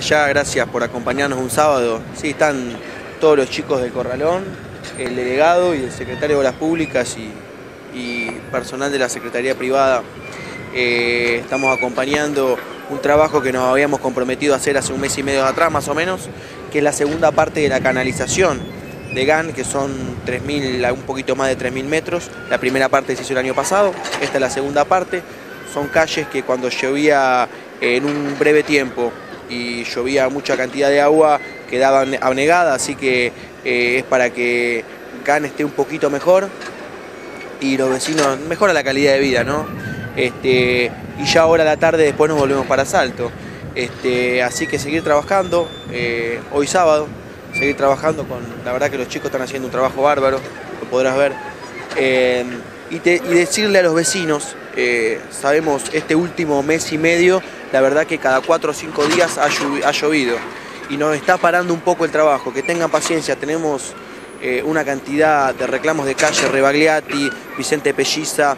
Ya gracias por acompañarnos un sábado. Sí, están todos los chicos del Corralón, el delegado y el secretario de Obras Públicas y, personal de la Secretaría Privada. Eh, estamos acompañando un trabajo que nos habíamos comprometido a hacer hace un mes y medio atrás más o menos, que es la segunda parte de la canalización de GAN, que son 3.000, un poquito más de 3.000 metros. La primera parte se hizo el año pasado, esta es la segunda parte. Son calles que cuando llovía en un breve tiempo y llovía mucha cantidad de agua quedaban anegadas, así que eh, es para que GAN esté un poquito mejor y los vecinos mejora la calidad de vida, ¿no? Este, y ya ahora a la tarde después nos volvemos para Salto. Este, así que seguir trabajando, eh, hoy sábado, seguir trabajando con, la verdad que los chicos están haciendo un trabajo bárbaro, lo podrás ver. Eh, y, decirle a los vecinos, eh, sabemos este último mes y medio, la verdad que cada cuatro o cinco días ha, llovido y nos está parando un poco el trabajo, que tengan paciencia, tenemos una cantidad de reclamos de calle, Rebagliati, Vicente Pelliza,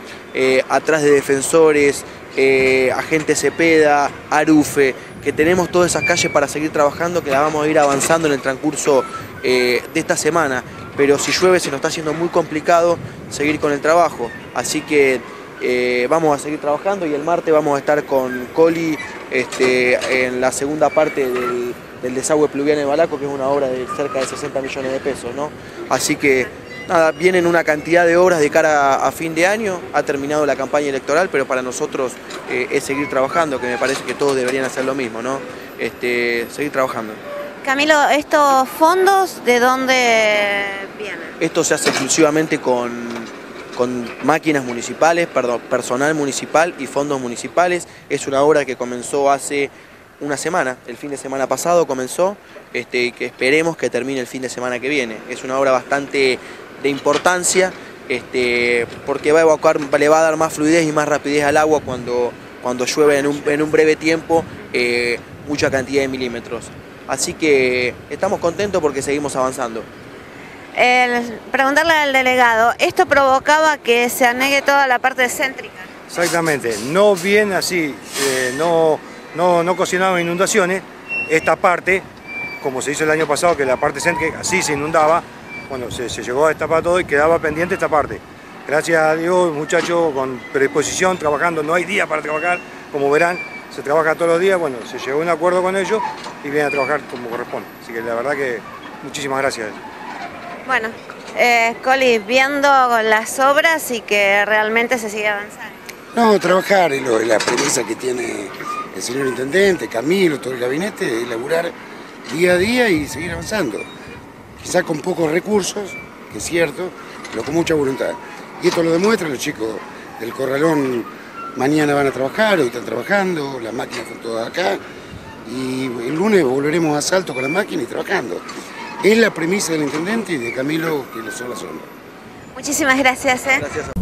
atrás de defensores, eh, Agente Cepeda, Arufe, que tenemos todas esas calles para seguir trabajando, que la vamos a ir avanzando en el transcurso eh, de esta semana. Pero si llueve se nos está haciendo muy complicado seguir con el trabajo. Así que eh, vamos a seguir trabajando y el martes vamos a estar con Coli este, en la segunda parte del, desagüe pluvial en Balaco, que es una obra de cerca de 60 millones de pesos. ¿no? Así que Nada, vienen una cantidad de obras de cara a, fin de año, ha terminado la campaña electoral, pero para nosotros eh, es seguir trabajando, que me parece que todos deberían hacer lo mismo, ¿no? Este, seguir trabajando. Camilo, ¿estos fondos de dónde vienen? Esto se hace exclusivamente con, con máquinas municipales, perdón, personal municipal y fondos municipales. Es una obra que comenzó hace una semana, el fin de semana pasado comenzó, este, que esperemos que termine el fin de semana que viene. Es una obra bastante de importancia este, porque va a evacuar, le va a dar más fluidez y más rapidez al agua cuando, cuando llueve en un, breve tiempo eh, mucha cantidad de milímetros. Así que estamos contentos porque seguimos avanzando. Preguntarle al delegado, ¿esto provocaba que se anegue toda la parte céntrica? Exactamente, no bien así, eh, no, no, no cocinaba inundaciones, esta parte, como se hizo el año pasado, que la parte céntrica así se inundaba, bueno, se, llegó a destapar todo y quedaba pendiente esta parte. Gracias a Dios, muchachos con predisposición, trabajando, no hay día para trabajar, como verán, se trabaja todos los días, bueno, se llegó a un acuerdo con ellos y vienen a trabajar como corresponde. Así que la verdad que muchísimas gracias. Bueno, eh, Coli, viendo las obras y que realmente se sigue avanzando. No, trabajar es la premisa que tiene el señor Intendente, Camilo, todo el gabinete, elaborar día a día y seguir avanzando quizá con pocos recursos, que es cierto, pero con mucha voluntad. Y esto lo demuestra, los chicos del Corralón mañana van a trabajar, hoy están trabajando, las máquinas están todas acá, y el lunes volveremos a Salto con las máquinas y trabajando. Es la premisa del intendente y de Camilo que le son la sombra. Muchísimas gracias. ¿eh? gracias